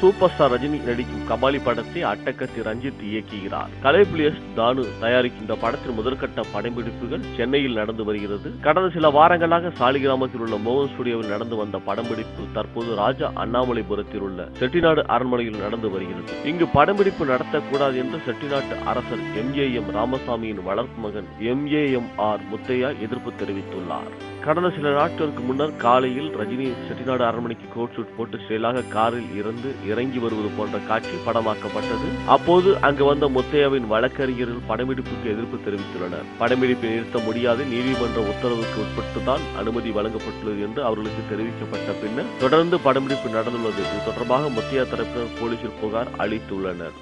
Super star Rajini நடிக்கும் கபாலி படத்தை அட்டக்கத்தி ரஞ்சித் இயக்குகிறார். கலைப்புலி தானு தயாரிக்கும் இந்த படத்தின் முதற்கட்ட படம்பிடிப்புகள் சென்னையில் நடந்து வருகிறது. கடந்த சில வாரங்களாக சாலிகிராமத்தில் உள்ள மோகன் ஸ்டுடியோவில் நடந்து வந்த படம்பிடிப்பு தற்போது ராஜா அண்ணாமலைபுரத்தில் உள்ள செட்டிநாடு அரண்மனையில் நடந்து வருகிறது. இங்கு படம்பிடிப்பு நடத்தக்கூடாது என்று செட்டிநாட்டு அரசர் எம் ஏ எம் ராமசாமியின் வளர்ப்பு மகன் M A M R Muthiah எதிர்ப்பு தெரிவித்துள்ளார். கடந்த சில நாட்களுக்கு முன்னர் காலையில் ரஜினி செட்டிநாடு அரண்மனைக்கு கோட் சூட் போட்டு செயலாக காரில் இருந்து இறங்கி வருவது போன்ற காட்சி படமாக்கப்பட்டது. அப்போது அங்கு வந்த முத்தையாவின் வழக்கறிஞர்கள் படமெடுப்புக்கு எதிர்ப்பு தெரிவித்துள்ளனர். படமெடுப்பை நிறுத்த முடியாது நீதிமன்ற உத்தரவுக்கு உட்பட்டுதான் அனுமதி வழங்கப்பட்டுள்ளது என்று அவர்களுக்கு தெரிவிக்கப்பட்ட பின்னர் தொடர்ந்து படமெடுப்பு நடந்துள்ளது. இது தொடர்பாக முத்தையா தரப்பினர் போலீசில் புகார் அளித்துள்ளனர்.